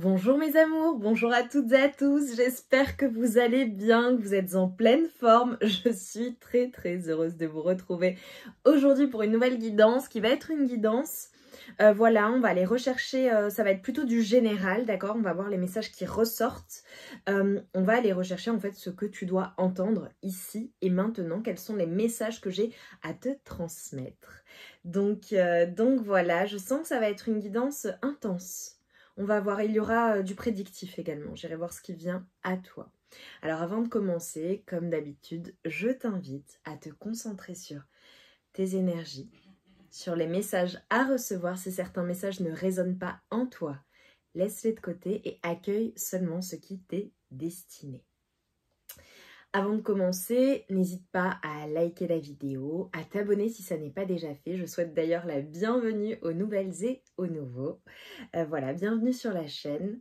Bonjour mes amours, bonjour à toutes et à tous, j'espère que vous allez bien, que vous êtes en pleine forme. Je suis très très heureuse de vous retrouver aujourd'hui pour une nouvelle guidance qui va être une guidance. Euh, voilà, on va aller rechercher, euh, ça va être plutôt du général, d'accord On va voir les messages qui ressortent. Euh, on va aller rechercher en fait ce que tu dois entendre ici et maintenant, quels sont les messages que j'ai à te transmettre. Donc, donc voilà, je sens que ça va être une guidance intense on va voir, il y aura euh, du prédictif également. J'irai voir ce qui vient à toi. Alors avant de commencer, comme d'habitude, je t'invite à te concentrer sur tes énergies, sur les messages à recevoir si certains messages ne résonnent pas en toi. Laisse-les de côté et accueille seulement ce qui t'est destiné. Avant de commencer, n'hésite pas à liker la vidéo, à t'abonner si ça n'est pas déjà fait. Je souhaite d'ailleurs la bienvenue aux nouvelles et aux nouveaux. Euh, voilà, bienvenue sur la chaîne.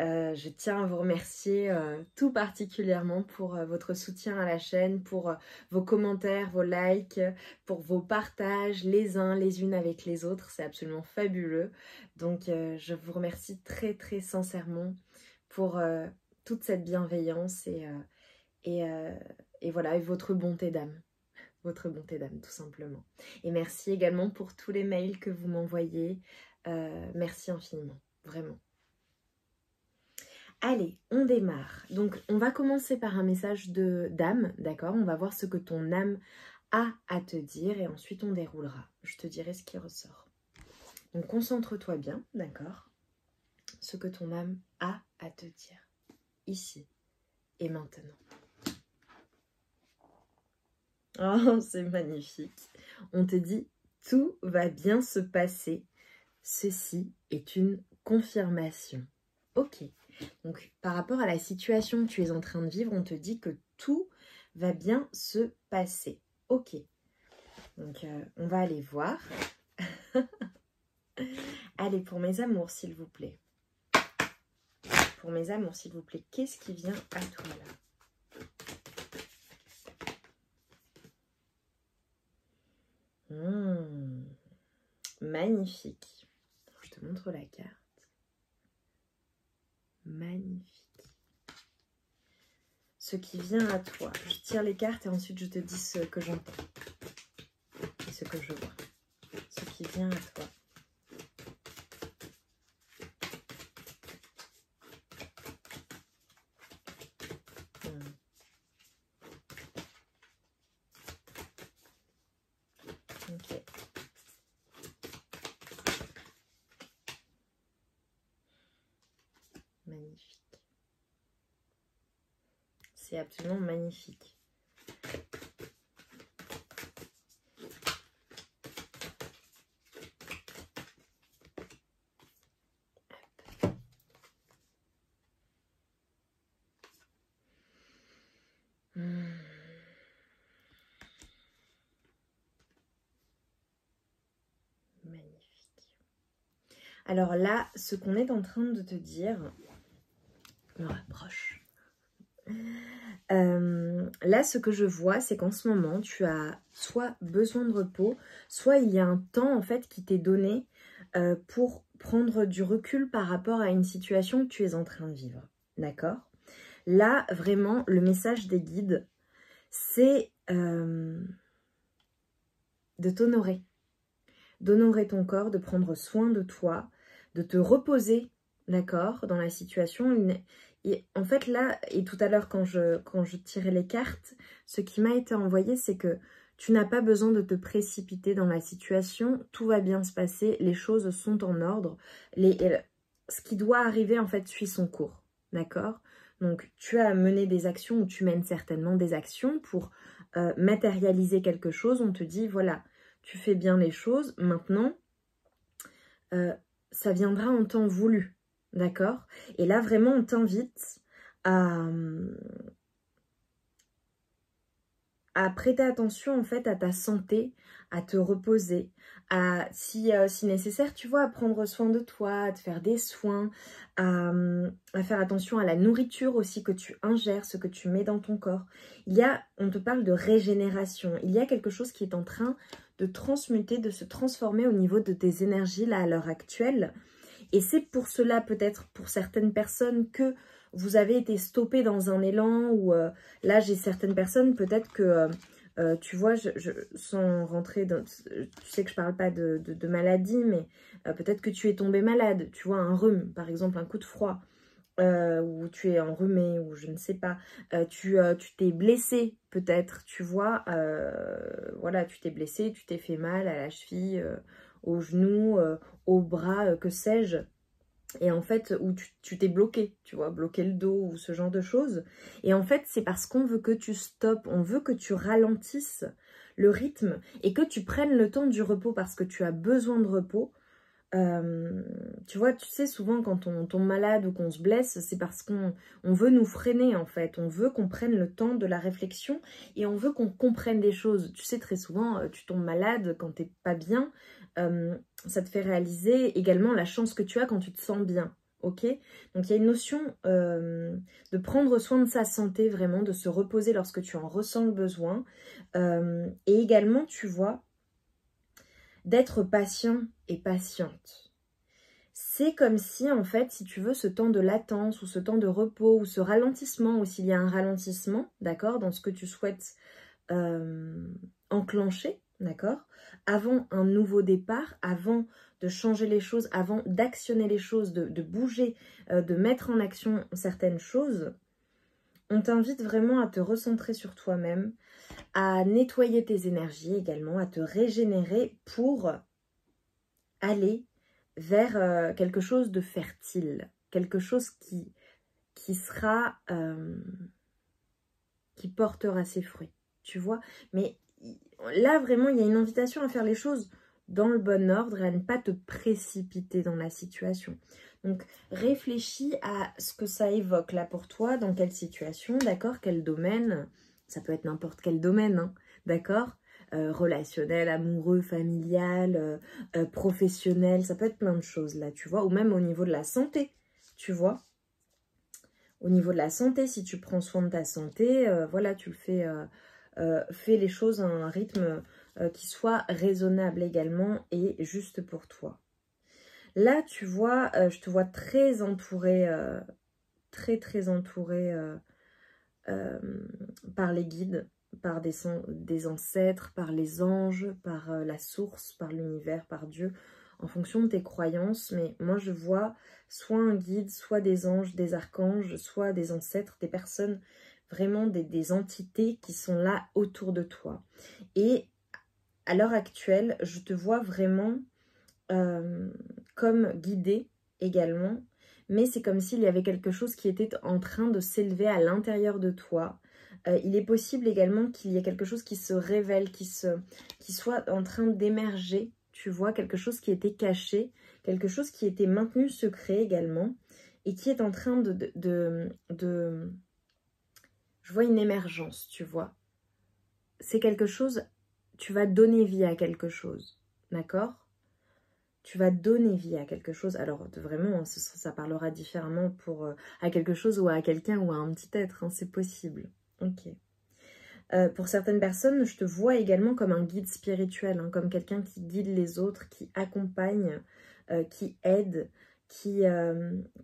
Euh, je tiens à vous remercier euh, tout particulièrement pour votre soutien à la chaîne, pour vos commentaires, vos likes, pour vos partages les uns les unes avec les autres. C'est absolument fabuleux. Donc je vous remercie très très sincèrement pour toute cette bienveillance et euh, et, voilà, votre bonté d'âme. Votre bonté d'âme, tout simplement. Et merci également pour tous les mails que vous m'envoyez. Euh, merci infiniment, vraiment. Allez, on démarre. Donc, on va commencer par un message d'âme, d'accord? On va voir ce que ton âme a à te dire et ensuite on déroulera. Je te dirai ce qui ressort. Donc, concentre-toi bien, d'accord? Ce que ton âme a à te dire, ici et maintenant. Oh, c'est magnifique. On te dit, tout va bien se passer. Ceci est une confirmation. Ok. Donc, par rapport à la situation que tu es en train de vivre, on te dit que tout va bien se passer. Ok. Donc, euh, on va aller voir. Allez, pour mes amours, s'il vous plaît. Pour mes amours, s'il vous plaît, qu'est-ce qui vient à toi là? Hmm. Magnifique. Je te montre la carte. Magnifique. Ce qui vient à toi. Je tire les cartes et ensuite je te dis ce que j'entends. Et ce que je vois. Ce qui vient à toi. Magnifique. Hmm. Magnifique. Alors là, ce qu'on est en train de te dire, me rapproche. Euh, là, ce que je vois, c'est qu'en ce moment, tu as soit besoin de repos, soit il y a un temps en fait qui t'est donné euh, pour prendre du recul par rapport à une situation que tu es en train de vivre. D'accord? Là, vraiment, le message des guides, c'est euh, de t'honorer. D'honorer ton corps, de prendre soin de toi, de te reposer, d'accord, dans la situation. Et en fait, là, et tout à l'heure, quand je, tirais les cartes, ce qui m'a été envoyé, c'est que tu n'as pas besoin de te précipiter dans la situation. Tout va bien se passer. Les choses sont en ordre. Ce qui doit arriver, en fait, suit son cours. D'accord? Donc, tu as mené des actions ou tu mènes certainement des actions pour euh, matérialiser quelque chose. On te dit, voilà, tu fais bien les choses. Maintenant, euh, ça viendra en temps voulu. D'accord? Et là, vraiment, on t'invite à, à prêter attention, en fait, à ta santé, à te reposer, à, si, euh, si nécessaire, tu vois, à prendre soin de toi, à te faire des soins, à, à, faire attention à la nourriture aussi que tu ingères, ce que tu mets dans ton corps. Il y a, on te parle de régénération, il y a quelque chose qui est en train de transmuter, de se transformer au niveau de tes énergies là à l'heure actuelle. Et c'est pour cela, peut-être pour certaines personnes, que vous avez été stoppé dans un élan ou euh, là, j'ai certaines personnes, peut-être que, euh, euh, tu vois, je, sans rentrer dans... Tu sais que je parle pas de, maladie, mais peut-être que tu es tombé malade, tu vois, un rhume, par exemple, un coup de froid. ou tu es enrhumé, ou je ne sais pas, tu t'es blessé peut-être, tu vois, voilà, tu t'es blessé, tu t'es fait mal à la cheville, au genou, au bras, que sais-je, et en fait, où tu t'es bloqué, tu vois, bloqué le dos ou ce genre de choses. Et en fait, c'est parce qu'on veut que tu stoppes, on veut que tu ralentisses le rythme et que tu prennes le temps du repos parce que tu as besoin de repos. Euh, tu vois, tu sais, souvent quand on tombe malade ou qu'on se blesse, c'est parce qu'on on veut nous freiner en fait. On veut qu'on prenne le temps de la réflexion et on veut qu'on comprenne des choses. Tu sais, très souvent, euh, tu tombes malade quand t'es pas bien. Euh, ça te fait réaliser également la chance que tu as quand tu te sens bien. Ok? Donc il y a une notion euh, de prendre soin de sa santé, vraiment, de se reposer lorsque tu en ressens le besoin. Euh, et également, tu vois, d'être patient et patiente. C'est comme si, en fait, si tu veux, ce temps de latence ou ce temps de repos ou ce ralentissement, ou s'il y a un ralentissement, d'accord, dans ce que tu souhaites enclencher, d'accord? Avant un nouveau départ, avant de changer les choses, avant d'actionner les choses, de, bouger, euh, de mettre en action certaines choses, on t'invite vraiment à te recentrer sur toi-même, à nettoyer tes énergies également, à te régénérer pour aller vers euh, quelque chose de fertile, quelque chose qui, sera, euh, qui portera ses fruits, tu vois? Mais là, vraiment, il y a une invitation à faire les choses dans le bon ordre et à ne pas te précipiter dans la situation. Donc, réfléchis à ce que ça évoque là pour toi, dans quelle situation, d'accord Quel domaine Ça peut être n'importe quel domaine, hein, d'accord euh, relationnel, amoureux, familial, euh, euh, professionnel, ça peut être plein de choses là, tu vois, ou même au niveau de la santé, tu vois. Au niveau de la santé, si tu prends soin de ta santé, voilà, tu le fais fais les choses à un rythme euh, qui soit raisonnable également et juste pour toi. Là, tu vois, euh, je te vois très entourée, très très entourée par les guides, par des, ancêtres, par les anges, par la source, par l'univers, par Dieu, en fonction de tes croyances. Mais moi, je vois soit un guide, soit des anges, des archanges, soit des ancêtres, des personnes vraiment des, entités qui sont là autour de toi. Et à l'heure actuelle, je te vois vraiment euh, comme guidée également, mais c'est comme s'il y avait quelque chose qui était en train de s'élever à l'intérieur de toi. Euh, il est possible également qu'il y ait quelque chose qui se révèle, qui, se, qui soit en train d'émerger, tu vois, quelque chose qui était caché, quelque chose qui était maintenu secret également, et qui est en train de, je vois une émergence, tu vois. C'est quelque chose, tu vas donner vie à quelque chose, d'accord? Tu vas donner vie à quelque chose. Alors, vraiment, hein, ça parlera différemment pour euh, à quelque chose ou à quelqu'un ou à un petit être, hein, c'est possible. Ok. Euh, pour certaines personnes, je te vois également comme un guide spirituel, hein, comme quelqu'un qui guide les autres, qui accompagne, euh, qui aide, qui,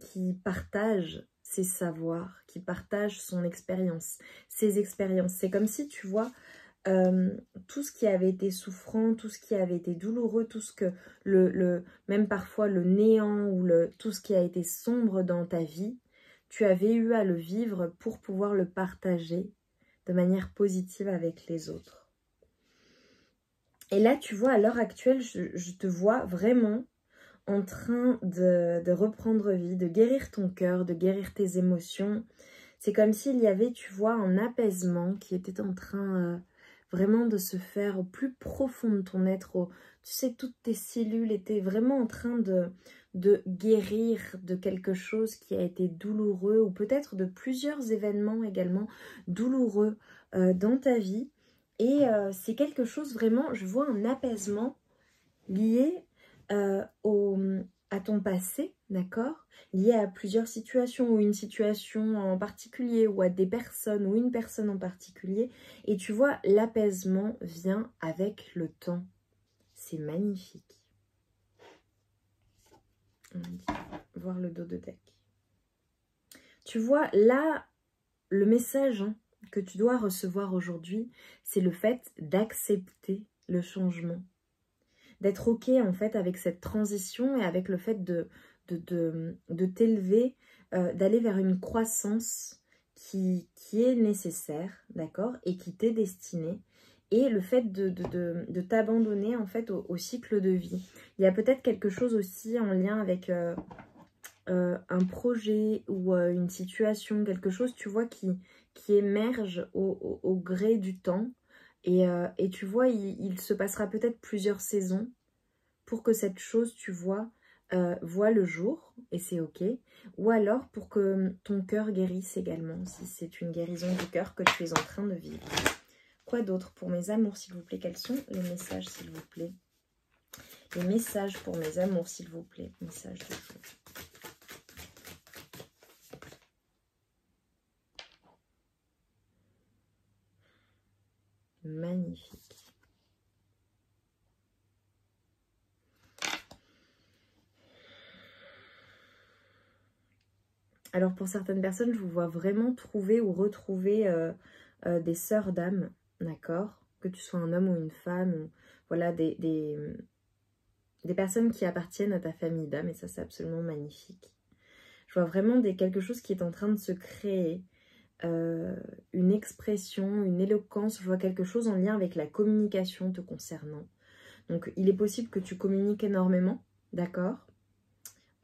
qui partage ses savoirs, qui partage son expérience, ses expériences. C'est comme si, tu vois, euh, tout ce qui avait été souffrant, tout ce qui avait été douloureux, tout ce que, le, le, même parfois le néant ou le, tout ce qui a été sombre dans ta vie, tu avais eu à le vivre pour pouvoir le partager de manière positive avec les autres. Et là, tu vois, à l'heure actuelle, je, te vois vraiment en train de, reprendre vie, de guérir ton cœur, de guérir tes émotions. C'est comme s'il y avait, tu vois, un apaisement qui était en train euh, vraiment de se faire au plus profond de ton être. tu sais, toutes tes cellules étaient vraiment en train de, de guérir de quelque chose qui a été douloureux ou peut-être de plusieurs événements également douloureux euh, dans ta vie. Et euh, c'est quelque chose vraiment, je vois un apaisement lié euh, à ton passé, d'accord Lié à plusieurs situations ou une situation en particulier ou à des personnes ou une personne en particulier. Et tu vois, l'apaisement vient avec le temps. C'est magnifique. Voir le dos de deck. Tu vois, là, le message hein, que tu dois recevoir aujourd'hui, c'est le fait d'accepter le changement. D'être OK, en fait, avec cette transition et avec le fait de, t'élever, euh, d'aller vers une croissance qui, est nécessaire, d'accord Et qui t'est destinée et le fait de, t'abandonner en fait au, cycle de vie. Il y a peut-être quelque chose aussi en lien avec euh, euh, un projet ou une situation, quelque chose, tu vois, qui émerge au, gré du temps. Et, et tu vois, il, se passera peut-être plusieurs saisons pour que cette chose, tu vois, voit le jour, et c'est ok. Ou alors pour que ton cœur guérisse également, si c'est une guérison du cœur que tu es en train de vivre. Quoi d'autre pour mes amours, s'il vous plaît? Quels sont les messages, s'il vous plaît? Les messages pour mes amours, s'il vous plaît. Messages de. Magnifique. Alors pour certaines personnes, je vous vois vraiment trouver ou retrouver euh, euh, des sœurs d'âme d'accord? Que tu sois un homme ou une femme, ou, voilà, des, des, personnes qui appartiennent à ta famille d'âme, et ça c'est absolument magnifique. Je vois vraiment des, quelque chose qui est en train de se créer, euh, une expression, une éloquence, je vois quelque chose en lien avec la communication te concernant. Donc il est possible que tu communiques énormément, d'accord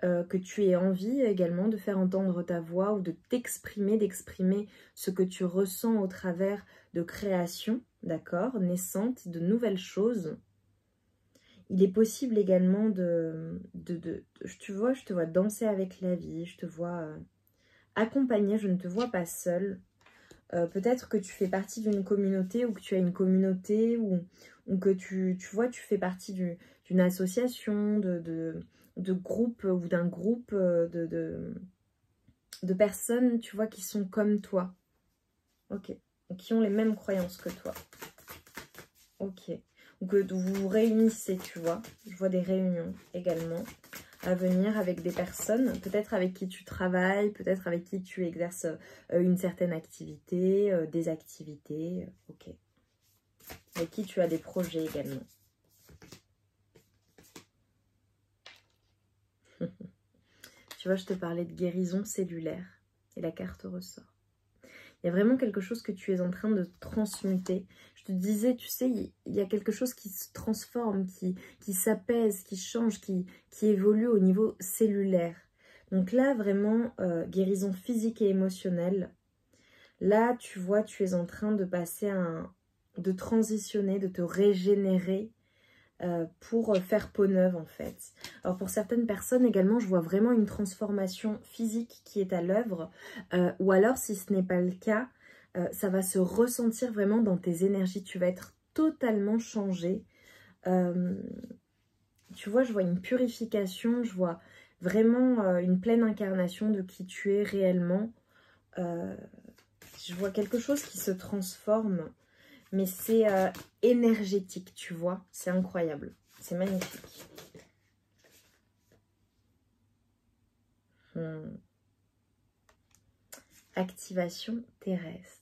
euh, que tu aies envie également de faire entendre ta voix ou de t'exprimer, d'exprimer ce que tu ressens au travers de création, d'accord, naissante, de nouvelles choses. Il est possible également de, de, Tu vois, je te vois danser avec la vie, je te vois euh, accompagner, je ne te vois pas seule. Euh, peut-être que tu fais partie d'une communauté ou que tu as une communauté ou, que tu, vois, tu fais partie d'une association, de de groupe ou d'un groupe euh, de, de, personnes, tu vois, qui sont comme toi. Ok. Qui ont les mêmes croyances que toi. Ok. Ou que vous vous réunissez, tu vois. Je vois des réunions également venir avec des personnes, peut-être avec qui tu travailles, peut-être avec qui tu exerces euh, une certaine activité, euh, des activités. Ok. Avec qui tu as des projets également. tu vois, je te parlais de guérison cellulaire et la carte ressort. Il y a vraiment quelque chose que tu es en train de transmuter. Te disais, tu sais, il y a quelque chose qui se transforme, qui, s'apaise, qui change, qui, qui évolue au niveau cellulaire. Donc là, vraiment, euh, guérison physique et émotionnelle. Là, tu vois, tu es en train de passer un... de transitionner, de te régénérer euh, pour faire peau neuve en fait. Alors pour certaines personnes également, je vois vraiment une transformation physique qui est à l'œuvre. Euh, ou alors si ce n'est pas le cas, euh, ça va se ressentir vraiment dans tes énergies. Tu vas être totalement changé. tu vois, je vois une purification, je vois vraiment une pleine incarnation de qui tu es réellement. je vois quelque chose qui se transforme mais c'est euh, énergétique, tu vois. C'est incroyable. C'est magnifique. Hmm. Activation terrestre.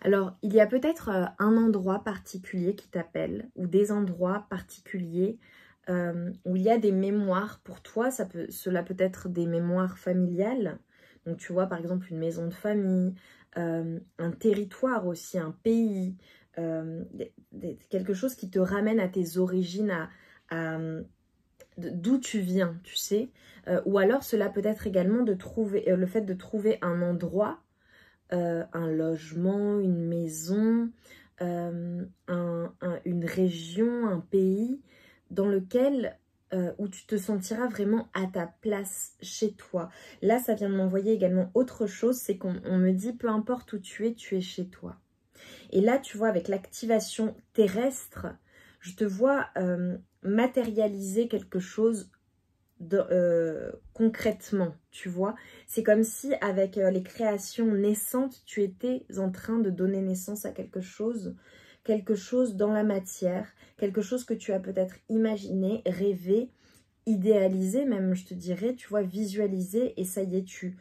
Alors, il y a peut-être euh, un endroit particulier qui t'appelle ou des endroits particuliers euh, où il y a des mémoires pour toi. Cela peut être des mémoires familiales, donc tu vois par exemple une maison de famille, euh, un territoire aussi, un pays, quelque chose qui te ramène à tes origines, d'où tu viens, tu sais. Ou alors cela peut être également de trouver, le fait de trouver un endroit, un logement, une maison, une région, un pays dans lequel euh, où tu te sentiras vraiment à ta place chez toi. Là, ça vient de m'envoyer également autre chose, c'est qu'on me dit peu importe où tu es, tu es chez toi. Et là, tu vois, avec l'activation terrestre, je te vois euh, matérialiser quelque chose euh, concrètement, tu vois. C'est comme si avec les créations naissantes, tu étais en train de donner naissance à quelque chose quelque chose dans la matière, quelque chose que tu as peut-être imaginé, rêvé, idéalisé même, je te dirais, tu vois, visualisé, et ça y est, tu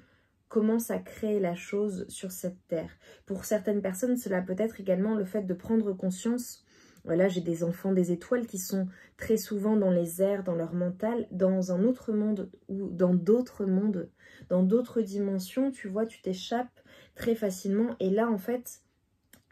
commences à créer la chose sur cette terre. Pour certaines personnes, cela peut être également le fait de prendre conscience voilà, j'ai des enfants des étoiles qui sont très souvent dans les airs, dans leur mental, dans un autre monde ou dans d'autres mondes, dans d'autres dimensions, tu vois, tu t'échappes très facilement. Et là, en fait,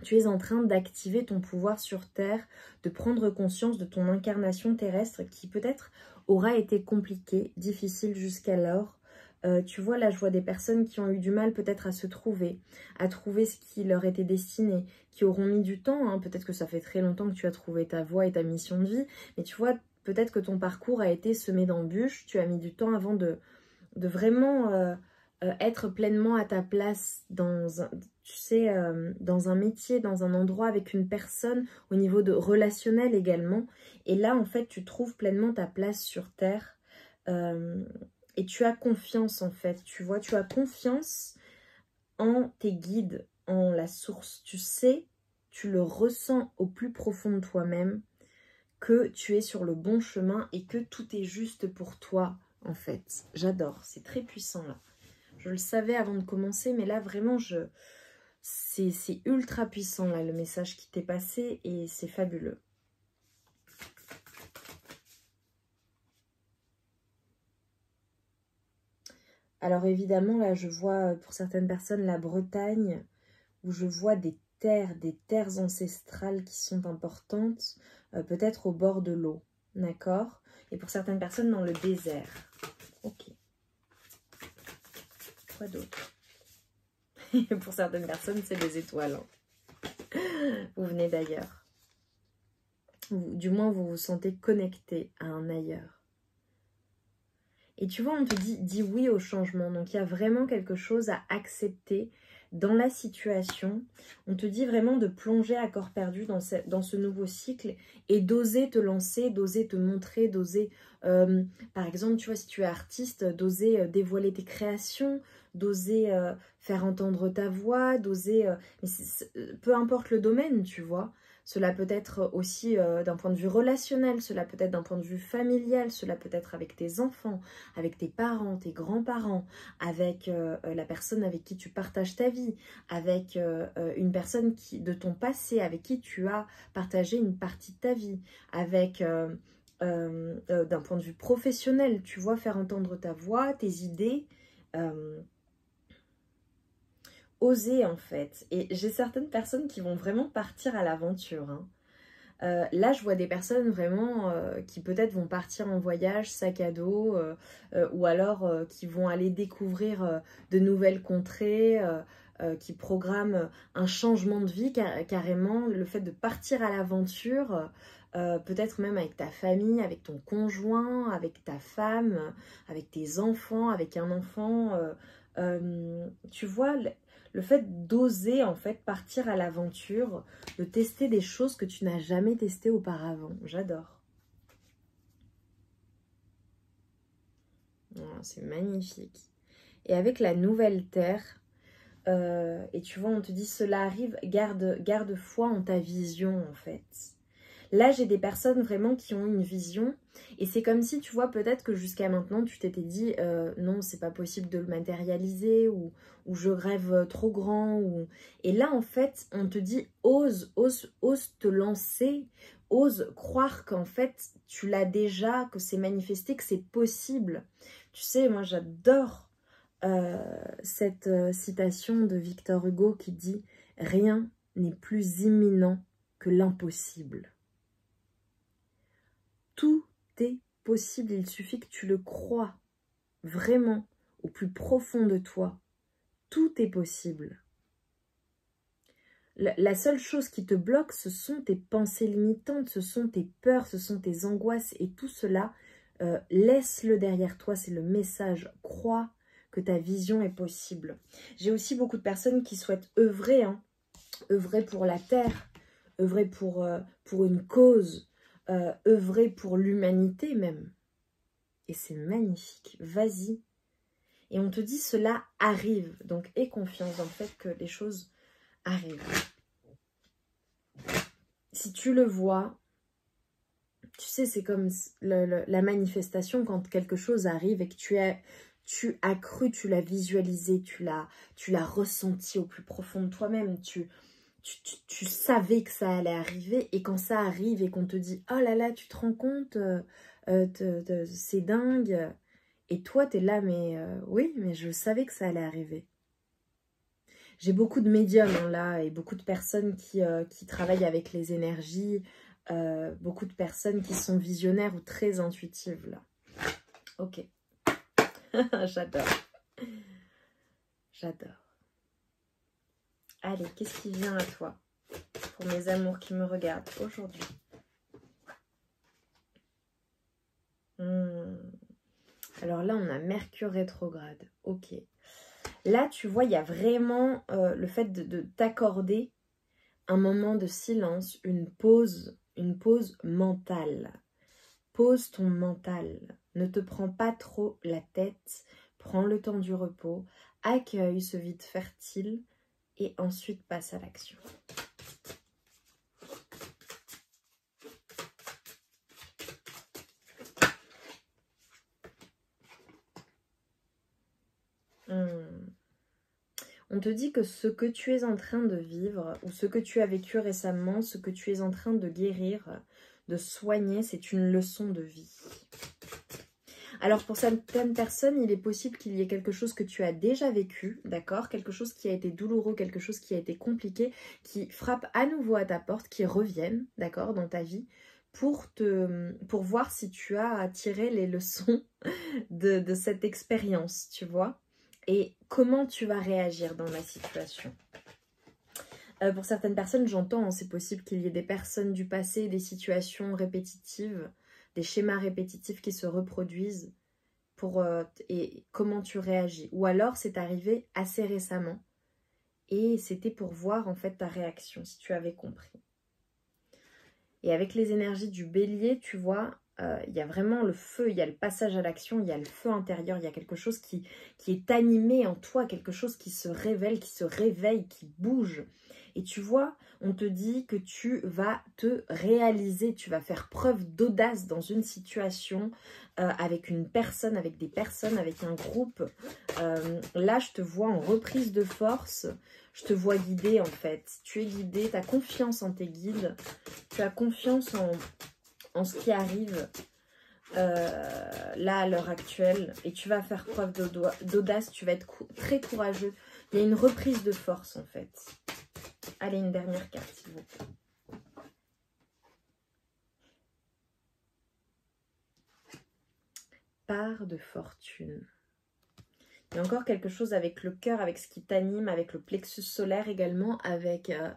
tu es en train d'activer ton pouvoir sur Terre, de prendre conscience de ton incarnation terrestre qui peut-être aura été compliquée, difficile jusqu'alors. Euh, tu vois, là, je vois des personnes qui ont eu du mal peut-être à se trouver, à trouver ce qui leur était destiné, qui auront mis du temps. Hein. Peut-être que ça fait très longtemps que tu as trouvé ta voie et ta mission de vie, mais tu vois, peut-être que ton parcours a été semé d'embûches, tu as mis du temps avant de, vraiment euh, euh, être pleinement à ta place dans un, tu sais, dans un métier, dans un endroit avec une personne, au niveau de relationnel également. Et là, en fait, tu trouves pleinement ta place sur Terre. Et tu as confiance en fait, tu vois, tu as confiance en tes guides, en la source. Tu sais, tu le ressens au plus profond de toi-même que tu es sur le bon chemin et que tout est juste pour toi en fait. J'adore, c'est très puissant là. Je le savais avant de commencer, mais là vraiment, je c'est ultra puissant là le message qui t'est passé et c'est fabuleux. Alors évidemment, là, je vois euh, pour certaines personnes la Bretagne, où je vois des terres, des terres ancestrales qui sont importantes, euh, peut-être au bord de l'eau, d'accord? Et pour certaines personnes, dans le désert. Ok. Quoi d'autre? Pour certaines personnes, c'est les étoiles. Hein. Vous venez d'ailleurs. Du moins, vous vous sentez connecté à un ailleurs. Et tu vois, on te dit, dis oui au changement. Donc, il y a vraiment quelque chose à accepter dans la situation. On te dit vraiment de plonger à corps perdu dans ce, dans ce nouveau cycle et d'oser te lancer, d'oser te montrer, d'oser, euh, par exemple, tu vois, si tu es artiste, d'oser euh, dévoiler tes créations, d'oser euh, faire entendre ta voix, d'oser... peu importe le domaine, tu vois. Cela peut être aussi euh, d'un point de vue relationnel, cela peut être d'un point de vue familial, cela peut être avec tes enfants, avec tes parents, tes grands-parents, avec euh, euh, la personne avec qui tu partages ta vie, avec une personne de ton passé, avec qui tu as partagé une partie de ta vie, avec... d'un point de vue professionnel, tu vois, faire entendre ta voix, tes idées, oser en fait. Et j'ai certaines personnes qui vont vraiment partir à l'aventure. Hein. Euh, là, je vois des personnes vraiment euh, qui peut-être vont partir en voyage, sac à dos, euh, ou alors qui vont aller découvrir de nouvelles contrées, qui programment un changement de vie carrément, le fait de partir à l'aventure, peut-être même avec ta famille, avec ton conjoint, avec ta femme, avec tes enfants, avec un enfant. tu vois, le fait d'oser en fait partir à l'aventure, de tester des choses que tu n'as jamais testées auparavant. J'adore. C'est magnifique. Et avec la nouvelle terre, euh, et tu vois, on te dit cela arrive, garde, garde foi en ta vision en fait. Là, j'ai des personnes vraiment qui ont une vision et c'est comme si, tu vois, peut-être que jusqu'à maintenant, tu t'étais dit euh, non, c'est pas possible de le matérialiser ou, ou je rêve trop grand. Ou... Et là, en fait, on te dit ose, ose, ose te lancer, ose croire qu'en fait, tu l'as déjà, que c'est manifesté, que c'est possible. Tu sais, moi, j'adore euh, cette euh, citation de Victor Hugo qui dit « Rien n'est plus imminent que l'impossible ». Tout est possible, il suffit que tu le crois vraiment au plus profond de toi. Tout est possible. La, seule chose qui te bloque, ce sont tes pensées limitantes, ce sont tes peurs, ce sont tes angoisses et tout cela, euh, laisse-le derrière toi, c'est le message. Crois que ta vision est possible. J'ai aussi beaucoup de personnes qui souhaitent œuvrer, hein, œuvrer pour la terre, œuvrer pour, euh, pour une cause, euh, œuvrer pour l'humanité même. Et c'est magnifique. Vas-y. Et on te dit cela arrive. Donc aie confiance dans le fait que les choses arrivent. si tu le vois, tu sais, c'est comme la manifestation quand quelque chose arrive et que tu as, tu as cru, tu l'as visualisé, tu l'as, tu l'as ressenti au plus profond de toi-même, tu, tu, savais que ça allait arriver et quand ça arrive et qu'on te dit « Oh là là, tu te rends compte, euh, euh, c'est dingue !» Et toi, tu es là, mais euh, oui, mais je savais que ça allait arriver. J'ai beaucoup de médiums hein, là et beaucoup de personnes qui, qui travaillent avec les énergies, beaucoup de personnes qui sont visionnaires ou très intuitives là. Ok. J'adore. J'adore. Allez, qu'est-ce qui vient à toi pour mes amours qui me regardent aujourd'hui? Hmm. Alors là, on a Mercure rétrograde. Ok. Là, tu vois, il y a vraiment euh, le fait de, t'accorder un moment de silence, une pause, une pause mentale. Pose ton mental. Ne te prends pas trop la tête. Prends le temps du repos. Accueille ce vide fertile et ensuite passe à l'action. Hmm. On te dit que ce que tu es en train de vivre, ou ce que tu as vécu récemment, ce que tu es en train de guérir, de soigner, c'est une leçon de vie. Alors pour certaines personnes, il est possible qu'il y ait quelque chose que tu as déjà vécu, d'accord? Quelque chose qui a été douloureux, quelque chose qui a été compliqué, qui frappe à nouveau à ta porte, qui revienne, d'accord, dans ta vie, pour, te, pour voir si tu as tiré les leçons de, cette expérience, tu vois? Et comment tu vas réagir dans la situation? Euh, pour certaines personnes, j'entends, hein, c'est possible qu'il y ait des personnes du passé, des situations répétitives, des schémas répétitifs qui se reproduisent pour euh, et comment tu réagis. Ou alors c'est arrivé assez récemment et c'était pour voir en fait ta réaction, si tu avais compris. Et avec les énergies du bélier, tu vois, euh, il y a vraiment le feu, il y a le passage à l'action, il y a le feu intérieur, il y a quelque chose qui, qui est animé en toi, quelque chose qui se révèle, qui se réveille, qui bouge. Et tu vois, on te dit que tu vas te réaliser, tu vas faire preuve d'audace dans une situation euh, avec une personne, avec des personnes, avec un groupe. Euh, là, je te vois en reprise de force, je te vois guidée en fait. Tu es guidée, tu as confiance en tes guides, tu as confiance en, ce qui arrive euh, là à l'heure actuelle et tu vas faire preuve d'audace, tu vas être très courageux. Il y a une reprise de force en fait. Allez, une dernière carte, s'il vous plaît. Part de fortune. Il y a encore quelque chose avec le cœur, avec ce qui t'anime, avec le plexus solaire également, avec euh,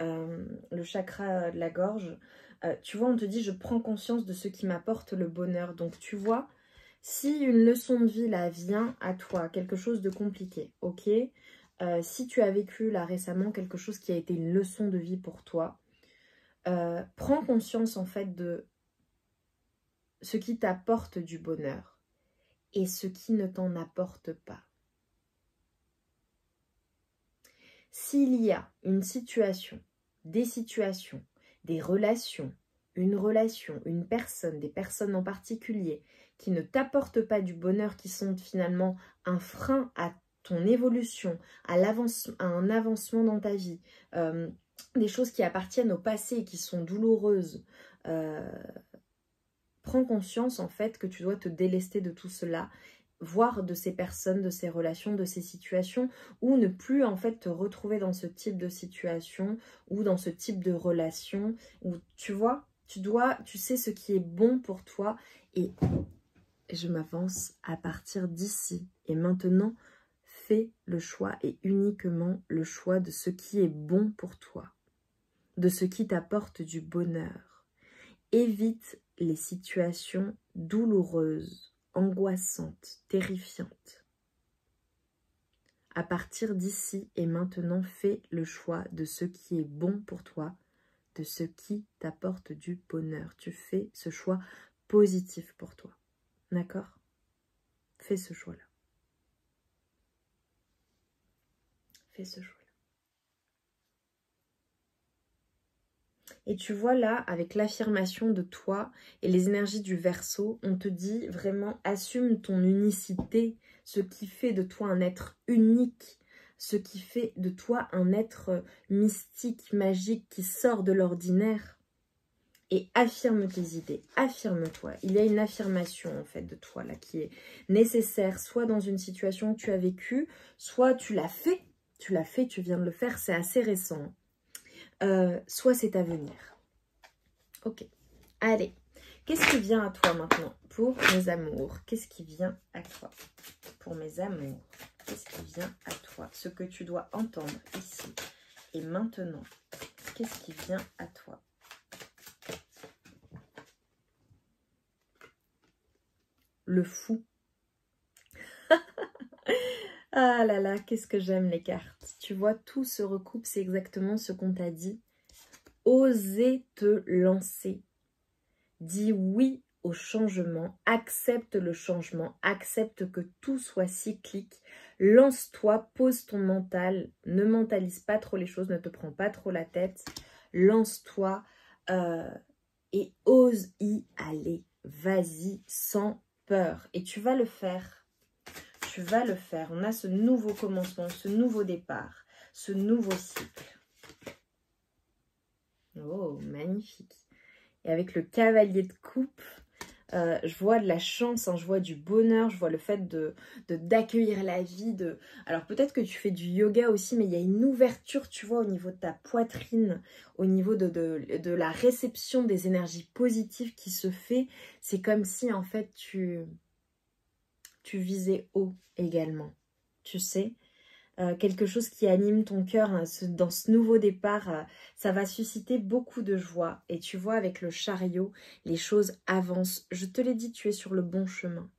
euh, le chakra de la gorge. Euh, tu vois, on te dit, je prends conscience de ce qui m'apporte le bonheur. Donc, tu vois, si une leçon de vie, là, vient à toi, quelque chose de compliqué, ok? Euh, si tu as vécu là récemment quelque chose qui a été une leçon de vie pour toi, euh, prends conscience en fait de ce qui t'apporte du bonheur et ce qui ne t'en apporte pas. S'il y a une situation, des situations, des relations, une relation, une personne, des personnes en particulier qui ne t'apportent pas du bonheur, qui sont finalement un frein à ton évolution, à, un avancement dans ta vie, euh, des choses qui appartiennent au passé qui sont douloureuses, euh, prends conscience en fait que tu dois te délester de tout cela, voir de ces personnes, de ces relations, de ces situations, ou ne plus en fait te retrouver dans ce type de situation ou dans ce type de relation, où tu vois, tu dois, tu sais ce qui est bon pour toi et je m'avance à partir d'ici. Et maintenant fais le choix et uniquement le choix de ce qui est bon pour toi, de ce qui t'apporte du bonheur. Évite les situations douloureuses, angoissantes, terrifiantes. À partir d'ici et maintenant, fais le choix de ce qui est bon pour toi, de ce qui t'apporte du bonheur. Tu fais ce choix positif pour toi. D'accord? Fais ce choix-là. Fais ce choix-là. Et tu vois là, avec l'affirmation de toi et les énergies du verso, on te dit vraiment assume ton unicité, ce qui fait de toi un être unique, ce qui fait de toi un être mystique, magique, qui sort de l'ordinaire. Et affirme tes idées, affirme-toi. Il y a une affirmation en fait de toi là qui est nécessaire, soit dans une situation que tu as vécue, soit tu l'as fait, tu l'as fait, tu viens de le faire, c'est assez récent. Euh, soit c'est à venir. Ok. Allez. Qu'est-ce qui vient à toi maintenant pour mes amours? Qu'est-ce qui vient à toi pour mes amours? Qu'est-ce qui vient à toi? Ce que tu dois entendre ici et maintenant. Qu'est-ce qui vient à toi? Le fou. Ah là là, qu'est-ce que j'aime les cartes. Tu vois, tout se recoupe, c'est exactement ce qu'on t'a dit. Osez te lancer. Dis oui au changement, accepte le changement, accepte que tout soit cyclique, lance-toi, pose ton mental, ne mentalise pas trop les choses, ne te prends pas trop la tête, lance-toi euh, et ose y aller, vas-y sans peur. Et tu vas le faire, tu vas le faire, on a ce nouveau commencement, ce nouveau départ, ce nouveau cycle. Oh, magnifique. Et avec le cavalier de coupe, euh, je vois de la chance, hein, je vois du bonheur, je vois le fait de d'accueillir la vie. De... Alors peut-être que tu fais du yoga aussi, mais il y a une ouverture, tu vois, au niveau de ta poitrine, au niveau de, de, de la réception des énergies positives qui se fait. C'est comme si en fait tu, tu visais haut également, tu sais. Euh, quelque chose qui anime ton cœur hein, dans ce nouveau départ, euh, ça va susciter beaucoup de joie. Et tu vois, avec le chariot, les choses avancent. Je te l'ai dit, tu es sur le bon chemin.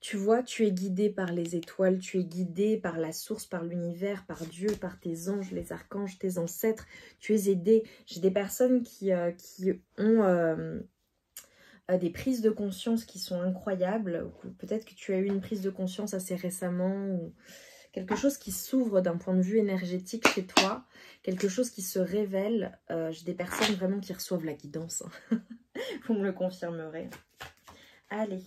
Tu vois, tu es guidé par les étoiles, tu es guidé par la source, par l'univers, par Dieu, par tes anges, les archanges, tes ancêtres. Tu es aidé. J'ai des personnes qui, euh, qui ont des prises de conscience qui sont incroyables. Peut-être que tu as eu une prise de conscience assez récemment ou quelque chose qui s'ouvre d'un point de vue énergétique chez toi, quelque chose qui se révèle. Euh, j'ai des personnes vraiment qui reçoivent la guidance. Hein. Vous me le confirmerez. Allez.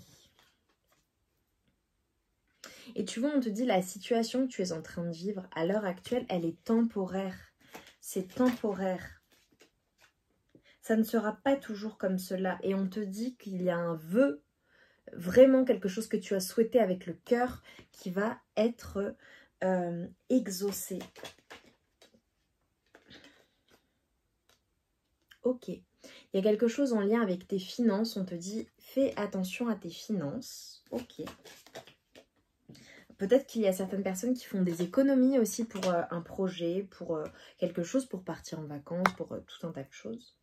Et tu vois, on te dit la situation que tu es en train de vivre à l'heure actuelle, elle est temporaire. C'est temporaire. Ça ne sera pas toujours comme cela. Et on te dit qu'il y a un vœu, vraiment quelque chose que tu as souhaité avec le cœur, qui va être euh, exaucé. Ok. Il y a quelque chose en lien avec tes finances. On te dit, fais attention à tes finances. Ok. Peut-être qu'il y a certaines personnes qui font des économies aussi pour euh, un projet, pour euh, quelque chose, pour partir en vacances, pour tout un tas de choses.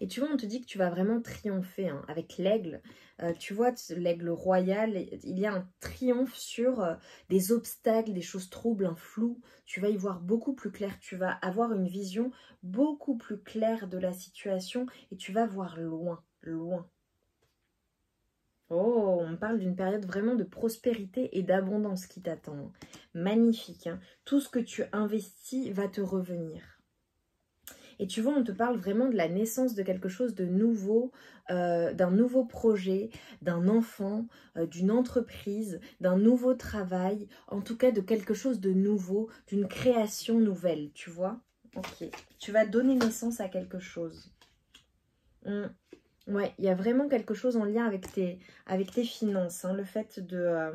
Et tu vois, on te dit que tu vas vraiment triompher hein, avec l'aigle. Euh, tu vois, l'aigle royal, il y a un triomphe sur euh, des obstacles, des choses troubles, un flou. Tu vas y voir beaucoup plus clair. Tu vas avoir une vision beaucoup plus claire de la situation et tu vas voir loin, loin. Oh, on parle d'une période vraiment de prospérité et d'abondance qui t'attend. Magnifique. Hein. Tout ce que tu investis va te revenir. Et tu vois, on te parle vraiment de la naissance de quelque chose de nouveau, euh, d'un nouveau projet, d'un enfant, euh, d'une entreprise, d'un nouveau travail, en tout cas de quelque chose de nouveau, d'une création nouvelle, tu vois Ok, tu vas donner naissance à quelque chose. Hum. Ouais, il y a vraiment quelque chose en lien avec tes, avec tes finances, hein, le fait de, euh,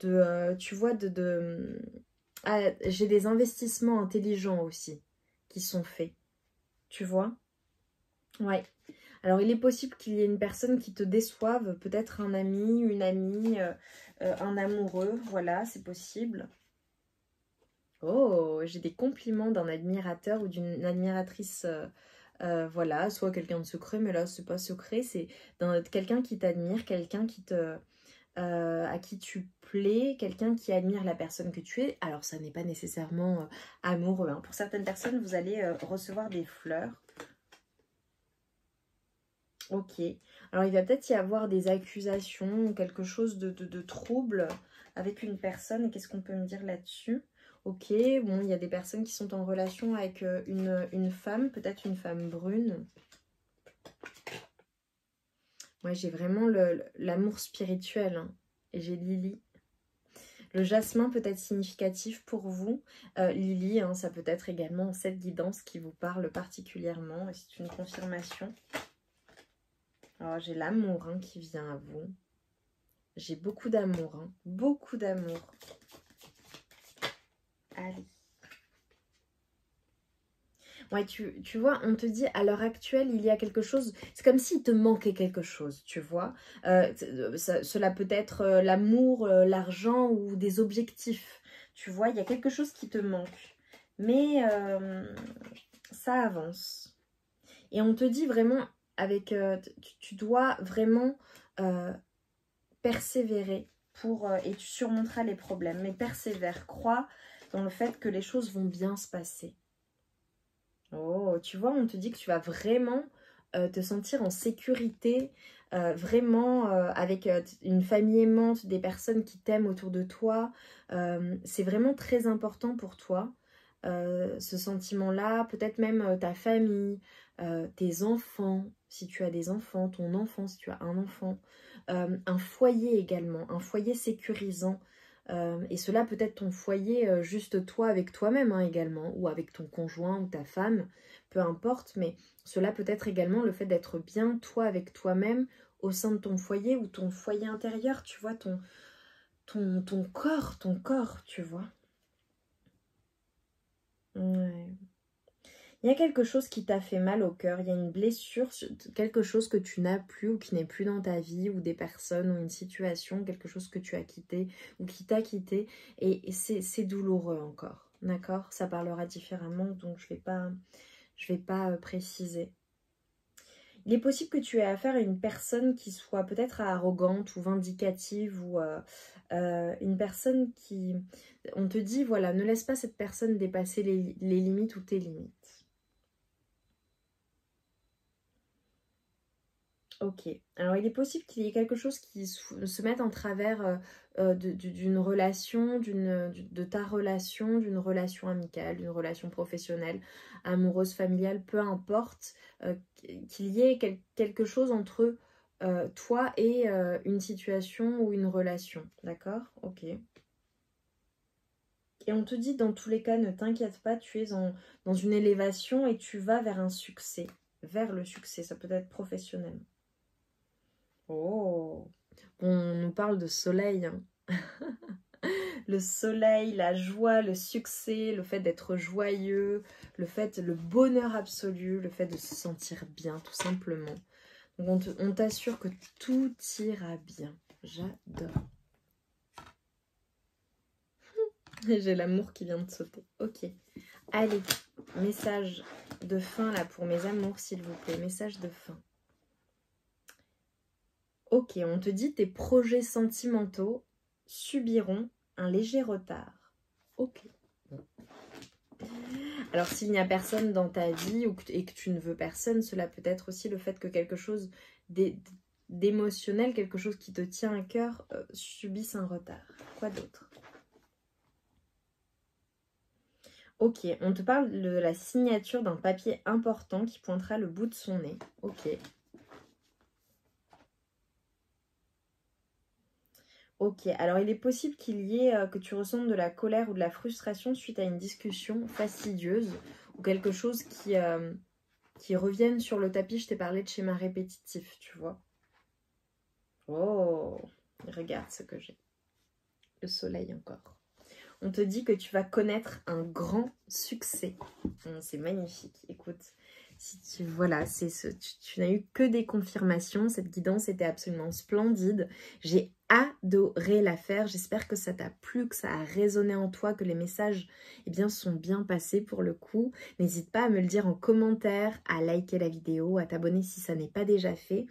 de tu vois, de... de ah, J'ai des investissements intelligents aussi qui sont faits tu vois Ouais. Alors, il est possible qu'il y ait une personne qui te déçoive, peut-être un ami, une amie, euh, euh, un amoureux, voilà, c'est possible. Oh, j'ai des compliments d'un admirateur ou d'une admiratrice, euh, voilà, soit quelqu'un de secret, mais là, c'est pas secret, c'est quelqu'un qui t'admire, quelqu'un qui te... à qui tu plais, quelqu'un qui admire la personne que tu es. Alors, ça n'est pas nécessairement amoureux. Hein. Pour certaines personnes, vous allez recevoir des fleurs Ok. Alors, il va peut-être y avoir des accusations quelque chose de, trouble avec une personne. Qu'est-ce qu'on peut me dire là-dessus? Ok, bon, il y a des personnes qui sont en relation avec euh, une, une femme, peut-être une femme brune. Moi, j'ai vraiment l'amour spirituel. Hein. Et j'ai Lily. Le jasmin peut être significatif pour vous. Euh, Lily, hein, ça peut être également cette guidance qui vous parle particulièrement. C'est une confirmation. Alors, j'ai l'amour hein, qui vient à vous. J'ai beaucoup d'amour. Beaucoup d'amour. Allez. Ouais, tu, tu, vois, on te dit à l'heure actuelle, il y a quelque chose, c'est comme s'il te manquait quelque chose, tu vois. Euh, cela peut être euh, l'amour, euh, l'argent ou des objectifs, tu vois, il y a quelque chose qui te manque. Mais ça avance. Et on te dit vraiment, avec, tu, dois vraiment persévérer pour, et tu surmonteras les problèmes. Mais persévère, crois dans le fait que les choses vont bien se passer. Oh, tu vois, on te dit que tu vas vraiment euh, te sentir en sécurité, euh, vraiment euh, avec une famille aimante, des personnes qui t'aiment autour de toi. c'est vraiment très important pour toi, ce sentiment-là. Peut-être même ta famille, tes enfants, si tu as des enfants, ton enfant, si tu as un enfant. un foyer également, un foyer sécurisant. Euh, et cela peut être ton foyer euh, juste toi avec toi-même hein, également, ou avec ton conjoint ou ta femme, peu importe, mais cela peut être également le fait d'être bien toi avec toi-même au sein de ton foyer ou ton foyer intérieur, tu vois, ton, ton, ton corps, ton corps, tu vois. Ouais il y a quelque chose qui t'a fait mal au cœur, il y a une blessure, quelque chose que tu n'as plus ou qui n'est plus dans ta vie, ou des personnes, ou une situation, quelque chose que tu as quitté ou qui t'a quitté, et c'est douloureux encore, d'accord? Ça parlera différemment, donc je ne vais pas, euh, préciser. Il est possible que tu aies affaire à une personne qui soit peut-être arrogante ou vindicative ou euh, euh, une personne qui... On te dit, voilà, ne laisse pas cette personne dépasser les limites ou tes limites. Ok. Alors, il est possible qu'il y ait quelque chose qui se mette en travers euh, euh, d'une relation, de ta relation, d'une relation amicale, d'une relation professionnelle, amoureuse, familiale, peu importe, euh, qu'il y ait quelque chose entre toi et une situation ou une relation. D'accord? Ok. Et on te dit, dans tous les cas, ne t'inquiète pas, tu es dans une élévation et tu vas vers un succès. Vers le succès, ça peut être professionnel. Oh, on nous parle de soleil. Hein. le soleil, la joie, le succès, le fait d'être joyeux, le fait, le bonheur absolu, le fait de se sentir bien, tout simplement. Donc on t'assure que tout ira bien. J'adore. J'ai l'amour qui vient de sauter. Ok. Allez, message de fin là pour mes amours, s'il vous plaît. Message de fin. Ok, on te dit tes projets sentimentaux subiront un léger retard. Ok. Alors s'il n'y a personne dans ta vie et que tu ne veux personne, cela peut être aussi le fait que quelque chose d'émotionnel, quelque chose qui te tient à cœur, euh, subisse un retard. Quoi d'autre? Ok, on te parle de la signature d'un papier important qui pointera le bout de son nez. Ok. Ok, alors il est possible qu'il y ait euh, que tu ressentes de la colère ou de la frustration suite à une discussion fastidieuse ou quelque chose qui, euh, qui revienne sur le tapis. Je t'ai parlé de schéma répétitif, tu vois. Oh, regarde ce que j'ai. Le soleil encore. On te dit que tu vas connaître un grand succès. Hum, c'est magnifique. Écoute, si tu, voilà, c'est ce, tu, tu n'as eu que des confirmations. Cette guidance était absolument splendide. J'ai adoré la faire. J'espère que ça t'a plu, que ça a résonné en toi, que les messages eh bien, sont bien passés pour le coup. N'hésite pas à me le dire en commentaire, à liker la vidéo, à t'abonner si ça n'est pas déjà fait.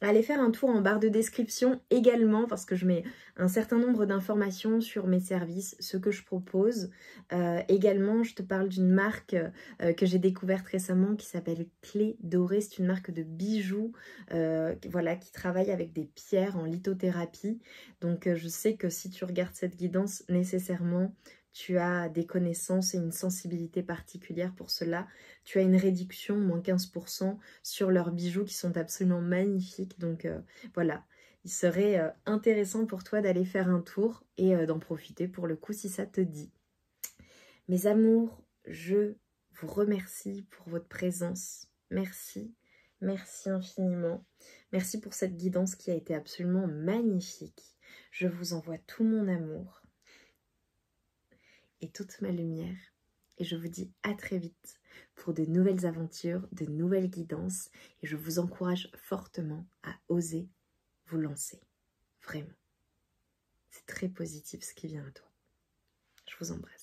Allez faire un tour en barre de description également parce que je mets un certain nombre d'informations sur mes services, ce que je propose. Euh, également, je te parle d'une marque euh, que j'ai découverte récemment qui s'appelle Clé Dorée. C'est une marque de bijoux euh, voilà, qui travaille avec des pierres en lithothérapie. Donc je sais que si tu regardes cette guidance, nécessairement, tu as des connaissances et une sensibilité particulière pour cela. Tu as une réduction, moins 15%, sur leurs bijoux qui sont absolument magnifiques. Donc voilà, il serait intéressant pour toi d'aller faire un tour et d'en profiter pour le coup si ça te dit. Mes amours, je vous remercie pour votre présence. Merci, merci infiniment. Merci pour cette guidance qui a été absolument magnifique. Je vous envoie tout mon amour et toute ma lumière. Et je vous dis à très vite pour de nouvelles aventures, de nouvelles guidances. Et je vous encourage fortement à oser vous lancer. Vraiment. C'est très positif ce qui vient à toi. Je vous embrasse.